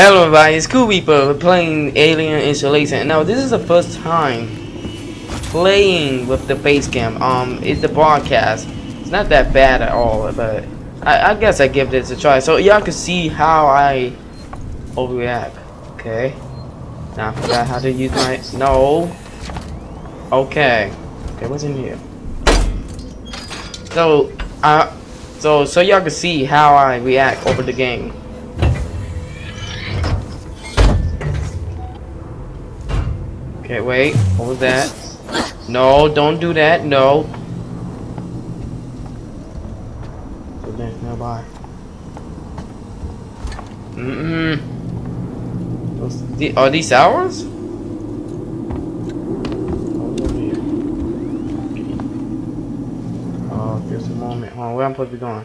Hello everybody, it's Cool Reaper playing Alien Isolation. Now this is the first time playing with the face cam. Um, it's the broadcast. It's not that bad at all, but I, I guess I give this a try. So y'all can see how I overreact. Okay. Now I forgot how to use my no. Okay. Okay, what's in here? So, uh, so so y'all can see how I react over the game. Okay, wait. What was that? No, don't do that. No. So there's. Mm-mm. Those- the- Are these ours? Oh, there's a moment. Hold on, where I'm supposed to be going?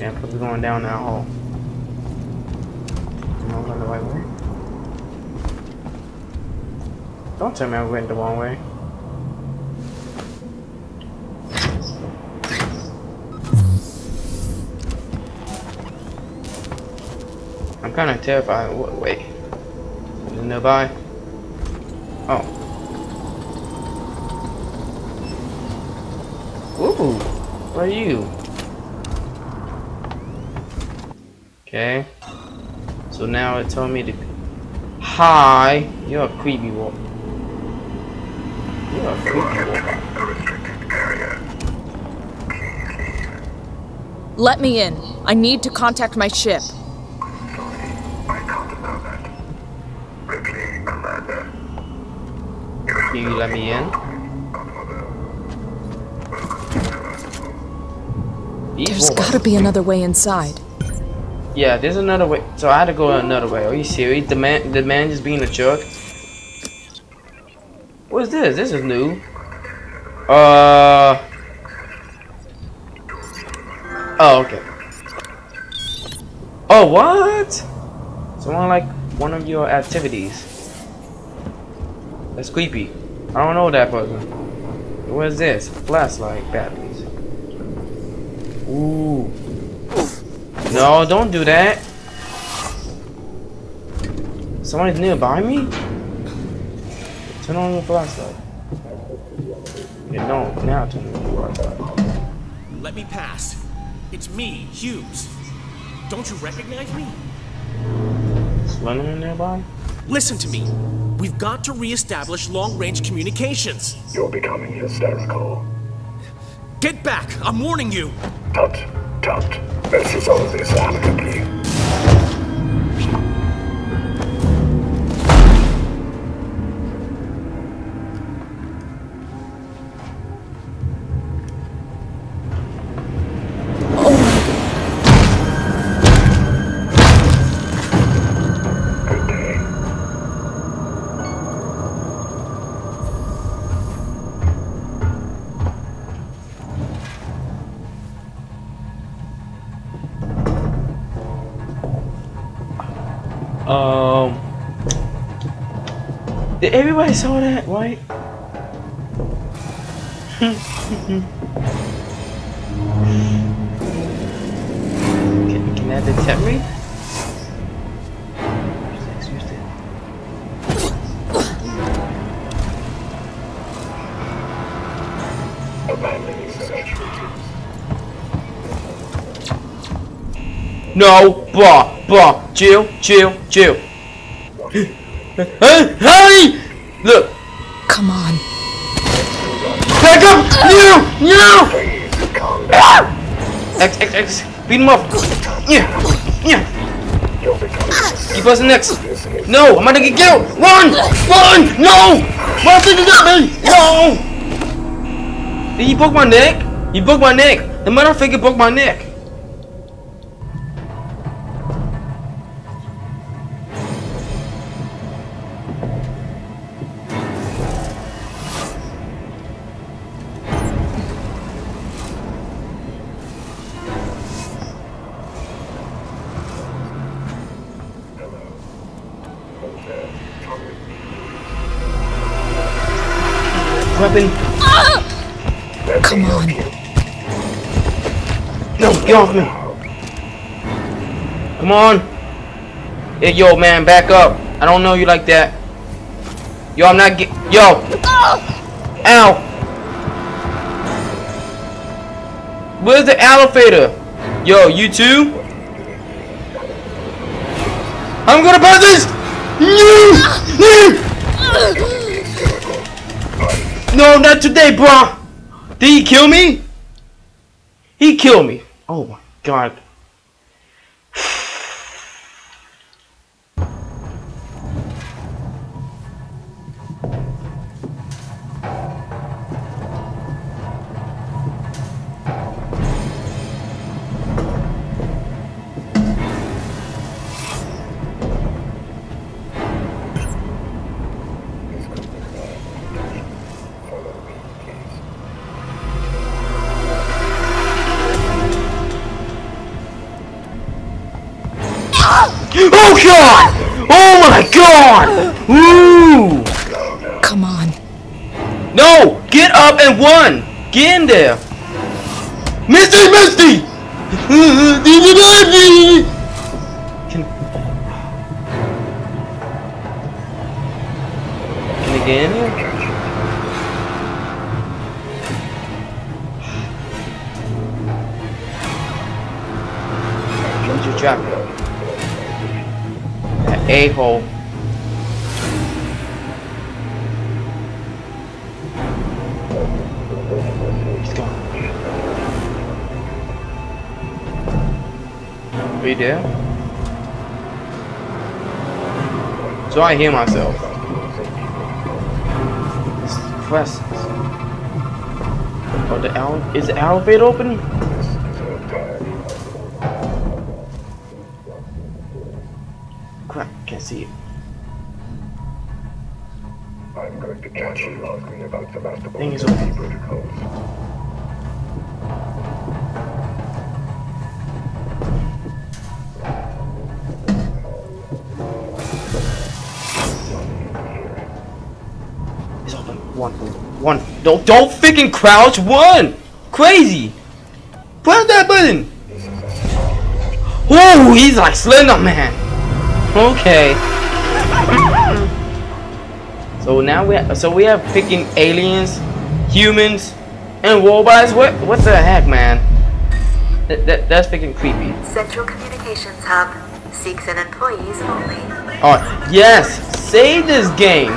Yeah, I'm supposed to be going down that hole. Am I going the right way? Don't tell me I went the wrong way. I'm kind of terrified. Wa- Wait. Is nearby? Oh. Ooh. Where are you? Okay. So now it told me to. Hi. You're a creepy wolf. You're a creepy wolf. Let me in. I need to contact my ship. Can you let me in? There's gotta be another way inside. Yeah, there's another way. So I had to go another way. Are you serious? The man, the man just being a jerk. What is this? This is new. Uh. Oh, okay. Oh, what? Someone like one of your activities. That's creepy. I don't know that person. What is this? Flashlight batteries. Ooh. No, don't do that. Somebody's nearby me? Turn on your flashlight. Yeah, no, now turn on your flashlight. Let me pass. It's me, Hughes. Don't you recognize me? Slenderman nearby? Listen to me. We've got to reestablish long-range communications. You're becoming hysterical. Get back! I'm warning you! Tut, tut. Let's resolve this amicably. Everybody saw that, right? can, can that detect me? Use this, use this. Abandoning search. No, blah, blah, chill, chill, chill. Hey, No. X, X, X, beat him up. Yeah, yeah. Keep us next. No, I'm gonna get killed. Run, run, no! Run to the me! No! Did he broke my neck? He broke my neck. The motherfucker broke my neck. Get off me. Come on. Hey, yo, man, back up. I don't know you like that. Yo, I'm not get. Yo. Ow. Where's the elevator? Yo, you too? I'm gonna pass this. No, not today, bro. Did he kill me? He killed me. Oh my god. And run! Get in there! Misty! Misty! Can, can I get in here? Where's your? That a-hole. There? So I hear myself. Is. Oh, the ele is the elevator opening? One, one. Don't, don't freaking crouch. One. Crazy. Press that button. Oh, he's like Slender Man. Okay. so now we ha- so we have picking aliens, humans, and robots. What what the heck, man? That, that that's freaking creepy. Central Communications Hub seeks an employees only. Oh yes, save this game.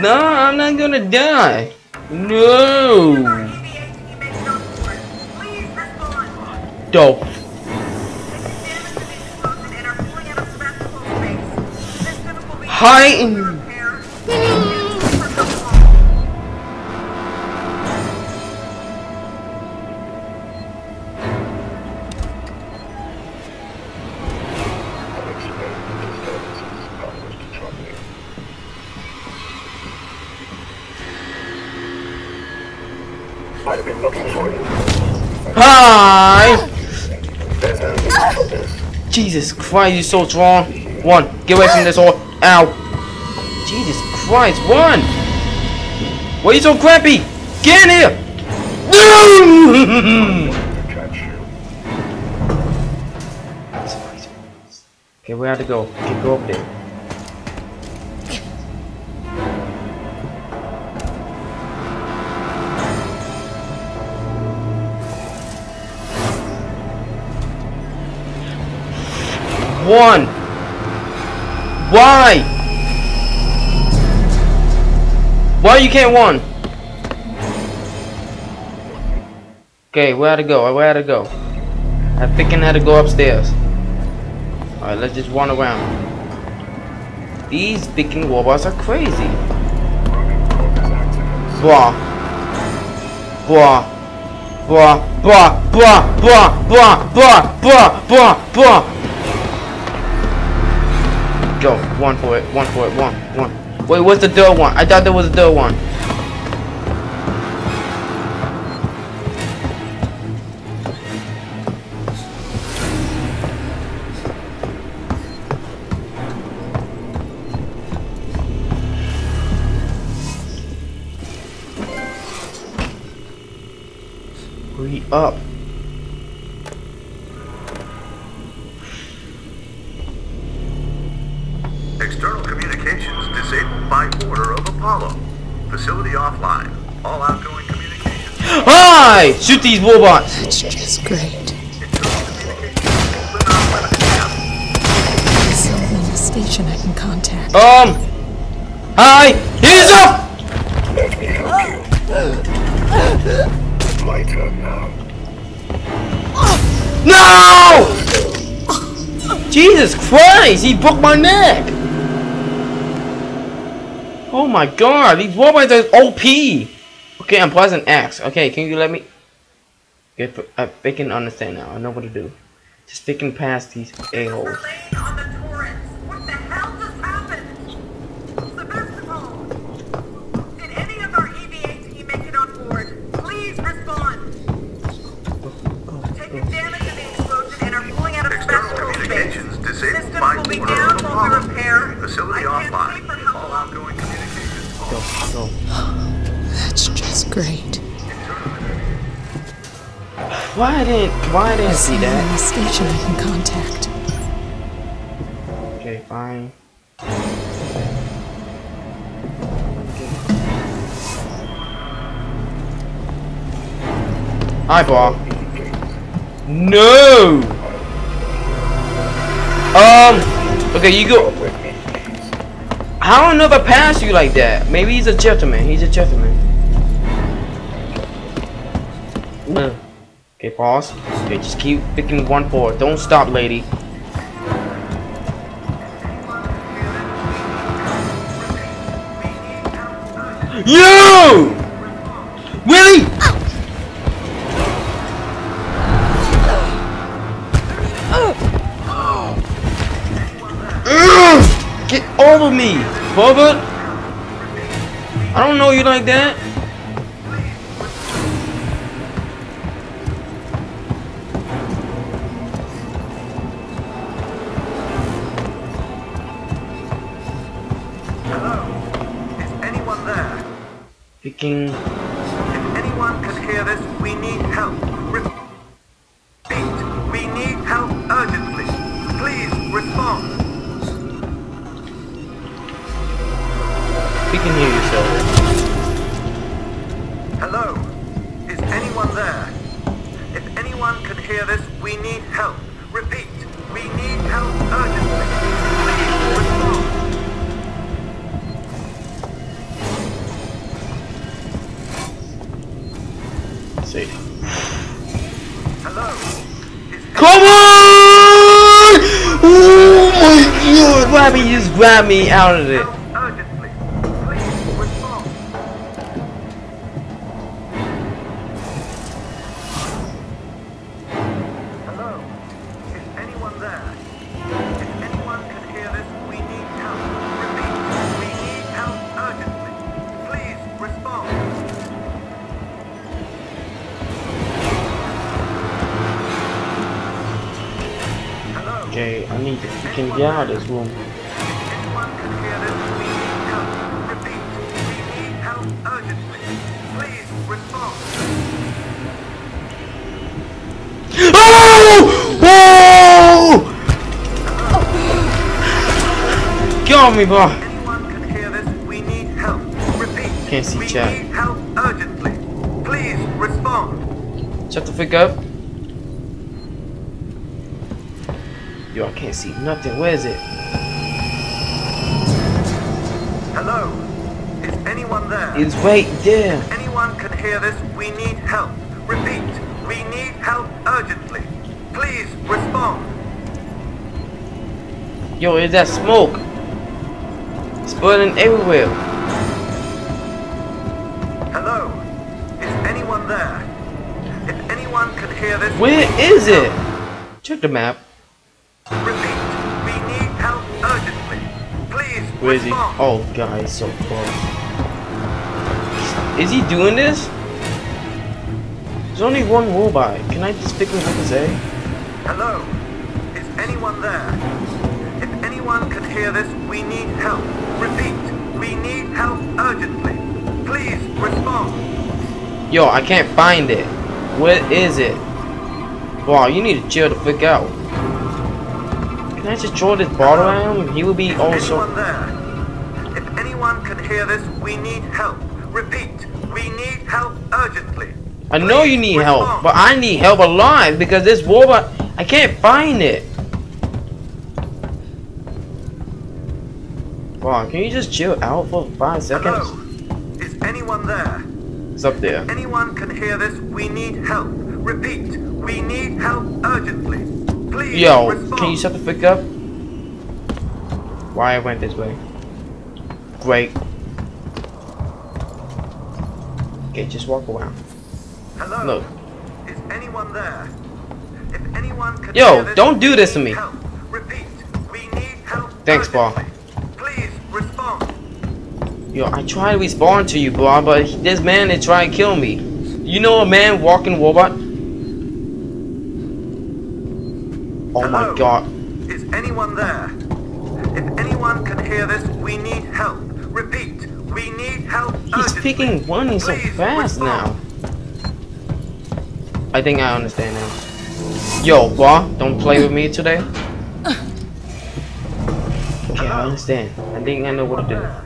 No, I'm not gonna die. No. Dope. Hi. I've been looking for you. Hi. There's no need for this. Jesus Christ, you're so strong. One, get away from this hole. Ow. Jesus Christ, one. Why are you so crappy? Get in here. No. Catch you. Okay, we have to go. Okay, go up there. One. Why? Why you can't one? Okay, where to go? Where to go? I think I had to go upstairs. Alright, let's just run around. These freaking robots are crazy. Blah. Blah. Blah. Blah. Blah. Blah. Blah. Blah. Blah. Blah. Blah. Go. One for it. One for it. One. One. Wait, what's the third one? I thought there was a third one. Up. Shoot these robots! That's just great. Internal communications. Limit on limited. Yeah. There's someone in the station I can contact. Um! Hi! Here's up! Let me help you. My turn now. No! Jesus Christ! He broke my neck! Oh my god, these robots are OP! Okay, I'm pressing X. Okay, can you let me... Okay, uh, I, can understand now. I know what to do. Just picking past these how long. Go, go. That's just great. Why didn't, why didn't I There's see someone in that? the station I can contact. Okay, fine. Hi, Paul. No! Um, okay, you go. With me, please. I don't know if I passed you like that. Maybe he's a gentleman. He's a gentleman. Uh, Okay, pause. Okay, just keep picking one forward. Don't stop, lady. You! Willie! Get over me, Bubba! I don't know you like that. If anyone can hear this, we need help. Repeat, we need help urgently. Please respond. We can hear you, sir. Hello. Is anyone there? If anyone can hear this, we need help. Repeat, we need help urgently. God! Robbie just grabbed me out of it. Hear this, we need help. Repeat, Can't see we chat. need help urgently. Please respond. Shut the frick up. Yo, I can't see nothing. Where is it? Hello. Is anyone there? It's right there. Anyone can hear this, we need help. Repeat, we need help urgently. Please respond. Yo, is that smoke? It's burning everywhere. Hello. Is anyone there? If anyone can hear this, Where is it? help. Check the map. Repeat, we need help urgently. Please respond. Where is he? Oh he's so close. Is he doing this? There's only one robot. Can I just pick him up and say? Hello. Is anyone there? If anyone can hear this, we need help. Repeat, we need help urgently. Please respond. Yo, I can't find it. Where is it? Wow, you need to chill the frick out. Can I just throw this bottle at him? He will be also. anyone there? If anyone can hear this, we need help. Repeat, we need help urgently. I know you Please need help, but I need help a lot because this robot, I can't find it. Wow, can you just chill out for five seconds? Hello? Is anyone there? It's up there. Anyone can hear this, we need help. Repeat, we need help urgently. Please Yo, respond. can you shut the fuck up? Why I went this way? Great. Okay, just walk around. Hello? Look. Is anyone there? If anyone can Yo, hear this, don't do this to me. Help. Repeat, we need help Thanks, Paul. Please respond. Yo, I try to respond to you, bro, but this man is trying to kill me. You know a man walking robot? Oh my god. Is anyone there? If anyone can hear this, we need help. Repeat, help He's picking speaking running so Please fast now. I think I understand now. Yo, bro, don't play with me today. Okay, I understand. I think I know what to do.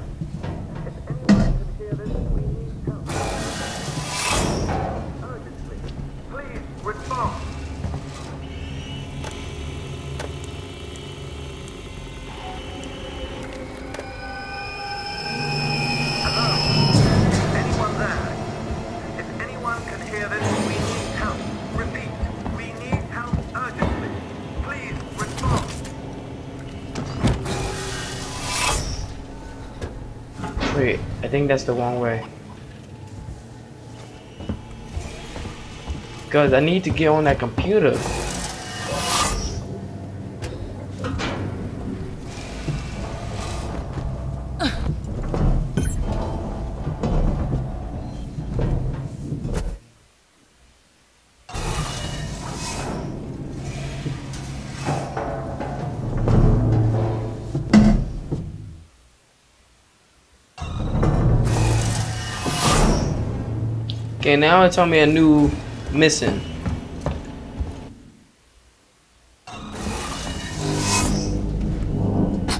Wait, I think that's the wrong way. Cause I need to get on that computer. Okay, now it's told me a new missing.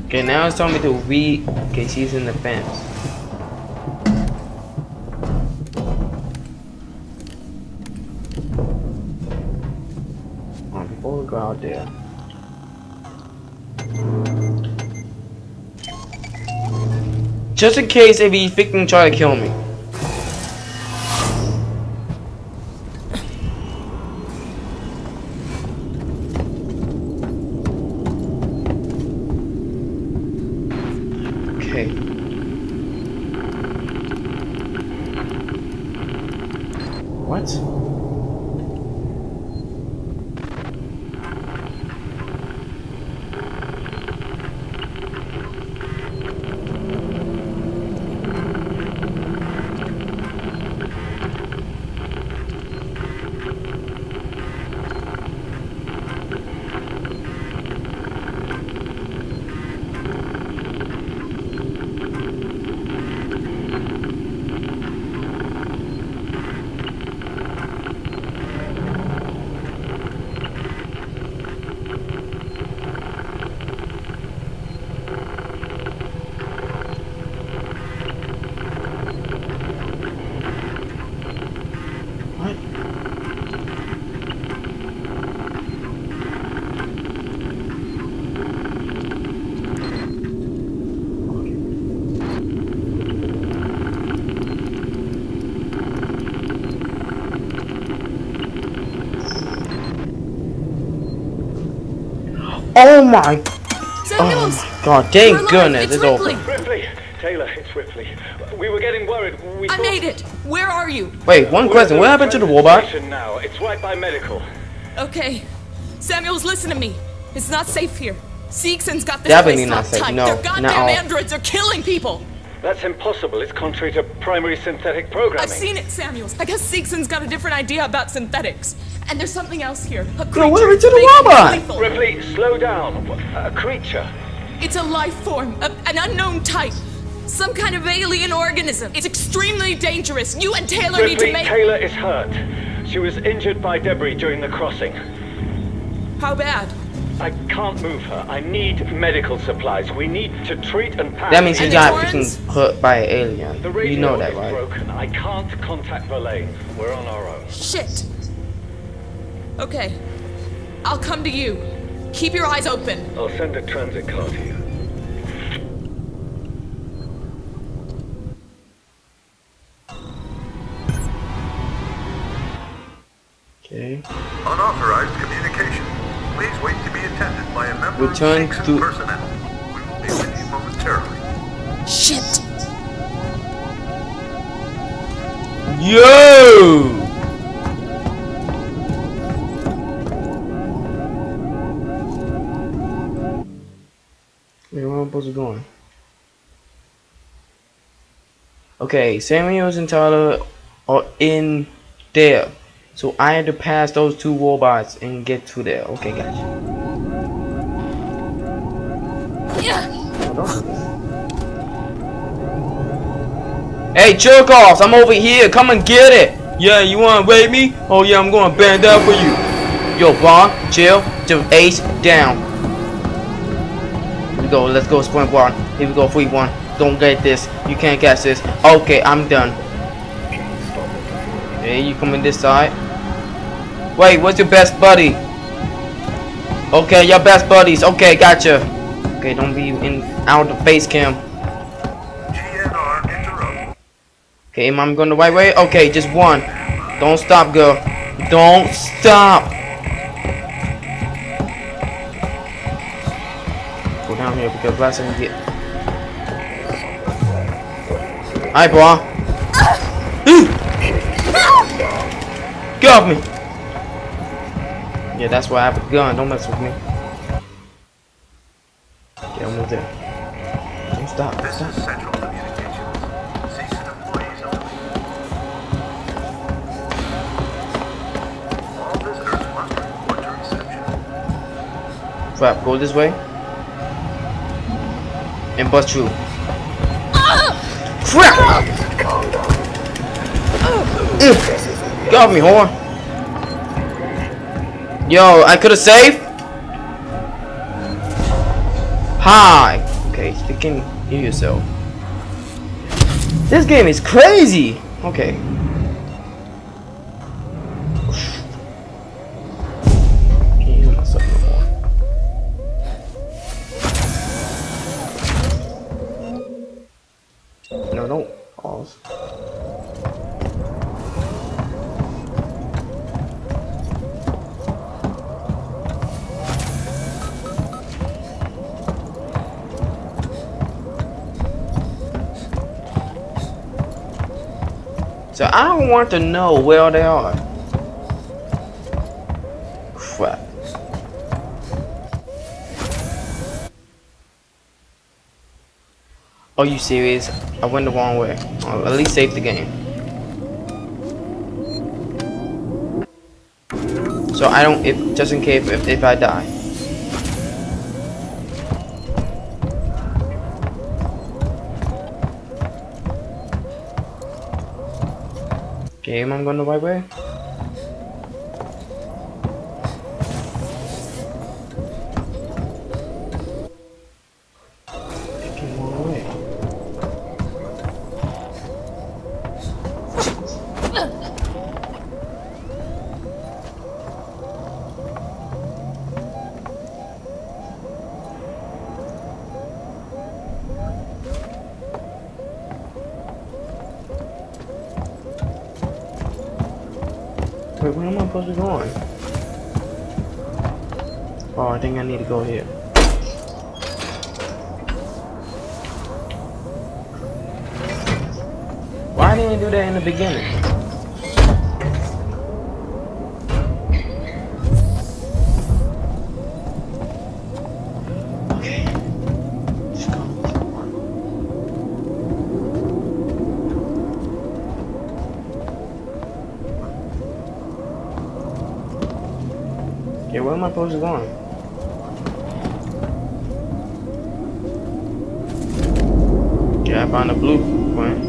Okay, now it's telling me to read. Okay, she's in the fence. Oh, before we go out there. Just in case if he freaking try to kill me. Okay. What? What? Oh my, oh my god, We're thank goodness, It's it's over. Ripley. Ripley! Taylor, it's Ripley. We were getting worried. We I made it. Where are you? Wait, one We're question, what happened to the transit robot? Now. It's right by medical. Okay. Samuels, listen to me. It's not safe here. Seegson's got this Definitely place not locked safe. tight. No, Their goddamn no. androids are killing people. That's impossible. It's contrary to primary synthetic programming. I've seen it, Samuels. I guess Seegson's got a different idea about synthetics. And there's something else here. A creature what happened to the big robot? Ripley, slow down. A creature. It's a life form, a, an unknown type. Some kind of alien organism. It's extremely dangerous. You and Taylor need to Ripley, make. Taylor is hurt. She was injured by debris during the crossing. How bad? I can't move her. I need medical supplies. We need to treat and pack. That means he And got Torrens? freaking hurt by an alien. the radio You know that, is right? broken. I can't contact Verlaine. We're on our own. Shit. Okay. I'll come to you. Keep your eyes open. I'll send a transit car to you. Okay. Unauthorized communication. Please wait to be attended by a member Return of Seegson to- personnel. We will be with you momentarily. Shit. Yo! Supposed to be going? Okay, Samuels and Tyler are in there. So I had to pass those two robots and get to there. Okay, gotcha. Oh, don't do that. Hey, jerk-offs, I'm over here. Come and get it. Yeah, you want to rape me? Oh, yeah, I'm going to bend up for you. Yo, Vaughn, chill. To ace down. Go. Let's go, sprint one. Here we go, free one. Don't get this. You can't catch this. Okay, I'm done. Hey, you coming this side? Wait, what's your best buddy? Okay, your best buddies. Okay, gotcha. Okay, don't be in out of face cam. Okay, am I going the right way? Okay, just one. Don't stop, girl. Don't stop. Go time you get. Hi, bro. Get off me. Yeah, that's why I have a gun. Don't mess with me. Okay, almost there. Don't stop. Stop. Crap, go this way. And bust through. Crap! Ugh. Get off me, whore. Yo, I could have saved? Hi. Okay, you can hear yourself. This game is crazy. Okay. So I don't want to know where they are. Crap. Are you serious? I went the wrong way. I'll at least save the game. So I don't, if just in case if, if I die. Okay, am going the right way? Taking the wrong way. Wait, where am I supposed to go going? Oh, I think I need to go here. Why didn't you do that in the beginning? Am I supposed to go? Okay, I found a blueprint.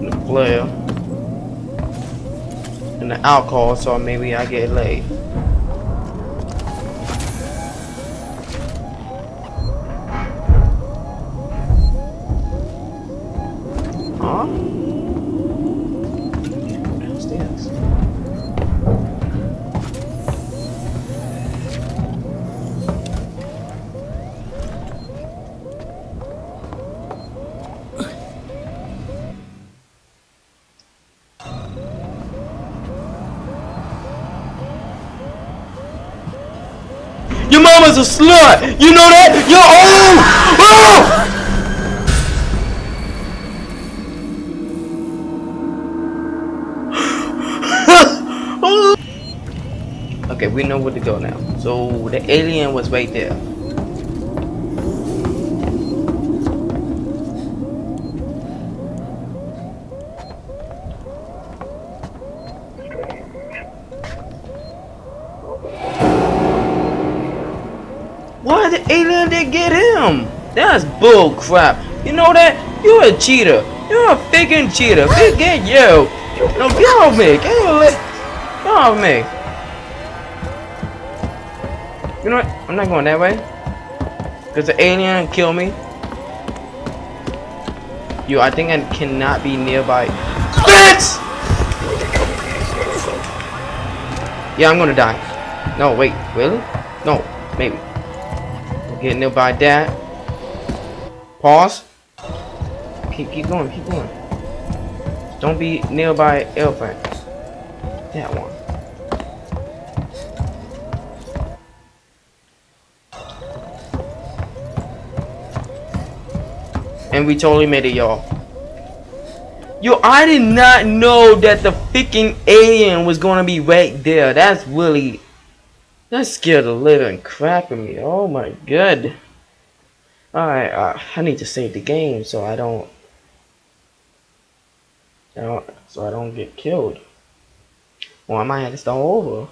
The flare. And the alcohol, so maybe I get laid. A slut. You know that? Yo, oh! oh! okay, we know where to go now. So the alien was right there. Bull crap. You know that? You're a cheater. You're a freaking cheater. Get you. No, get off me. Get off me. You know what? I'm not going that way. Because the alien kill me. You, I think I cannot be nearby. Bitch! Yeah, I'm gonna die. No, wait, really? No, maybe. Get nearby that. Pause. Keep, keep going, keep going. Don't be nearby elephant. That one. And we totally made it, y'all. Yo, I did not know that the freaking alien was gonna be right there. That's really... That scared the living crap out of me. Oh my god. Alright, uh, I need to save the game so I don't... So I don't get killed. Well, I might have to start over.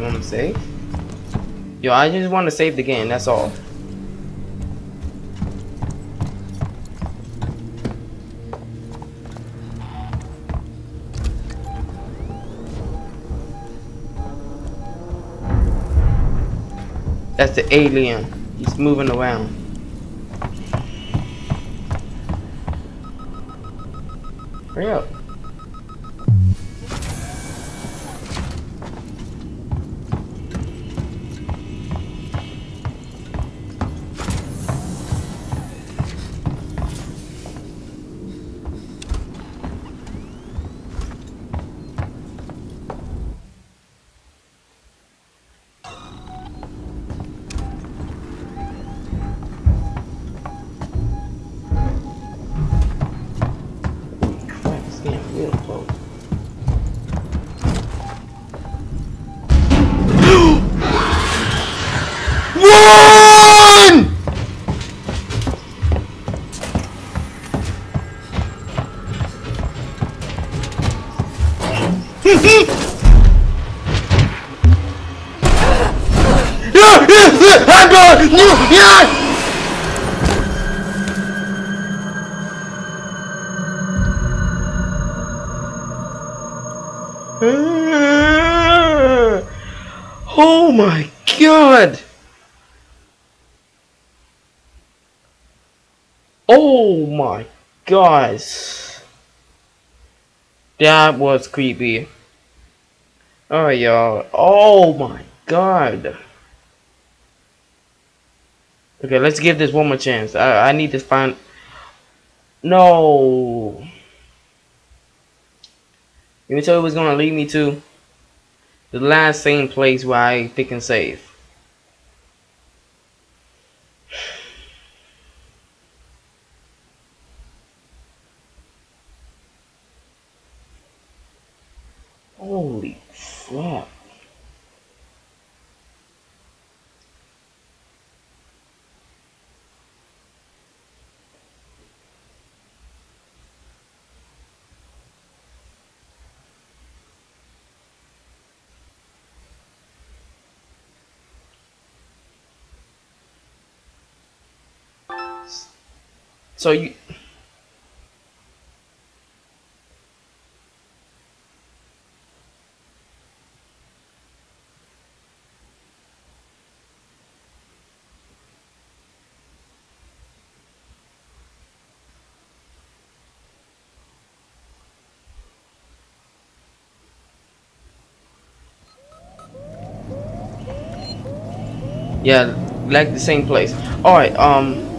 Want to save? Yo, I just want to save the game, that's all. That's the alien. He's moving around. Hurry up. Run! Gosh. That was creepy. Alright y'all. Oh my god. Okay, let's give this one more chance. I, I need to find... No. You tell it was gonna lead me to the last same place where I think and save. Holy crap. So you Yeah, like the same place. Alright, um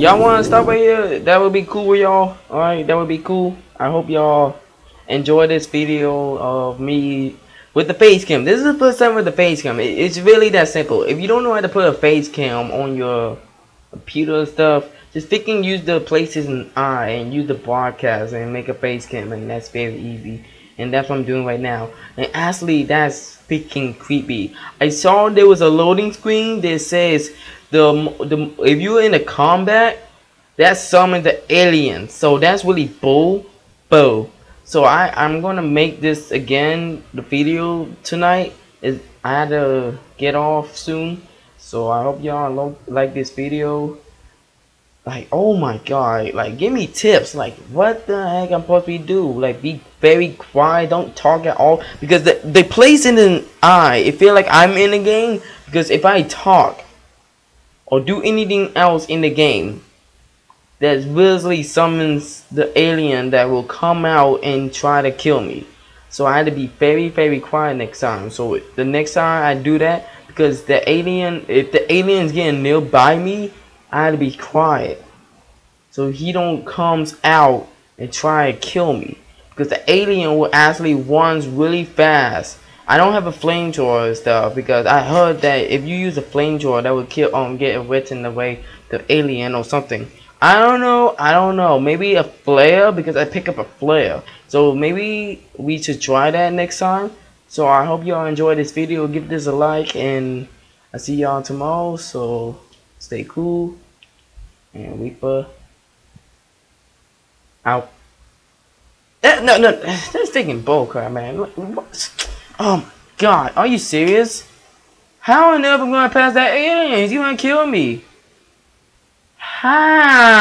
Y'all wanna stop right here? That would be cool with y'all. Alright, that would be cool. I hope y'all enjoy this video of me with the face cam. This is the first time with the face cam. It's really that simple. If you don't know how to put a face cam on your computer and stuff, just freaking use the PlayStation Eye and use the broadcast and make a face cam and that's very easy. And that's what I'm doing right now. And actually that's freaking creepy. I saw there was a loading screen that says the the if you're in a combat, that summons the alien. So that's really bull, bull. So I I'm gonna make this again the video tonight. Is I had to get off soon, so I hope y'all like this video. Like oh my god, like give me tips. Like what the heck I'm supposed to do? Like be very quiet, don't talk at all because the the place in the eye. It feel like I'm in the game because if I talk or do anything else in the game that visually summons the alien that will come out and try to kill me. So I had to be very, very quiet next time. So the next time I do that, because the alien, if the alien's getting nearby me, I had to be quiet. So he don't comes out and try to kill me. Because the alien will actually runs really fast I don't have a flamethrower stuff because I heard that if you use a flamethrower that would kill um get written away the alien or something. I don't know. I don't know. Maybe a flare because I pick up a flare. So maybe we should try that next time. So I hope y'all enjoy this video. Give this a like and I see y'all tomorrow. So stay cool and Reaper out. Eh, no, no, that's taking bullcrap, man. What? Oh my God, are you serious? How on earth am I gonna pass that alien? He's gonna kill me. How?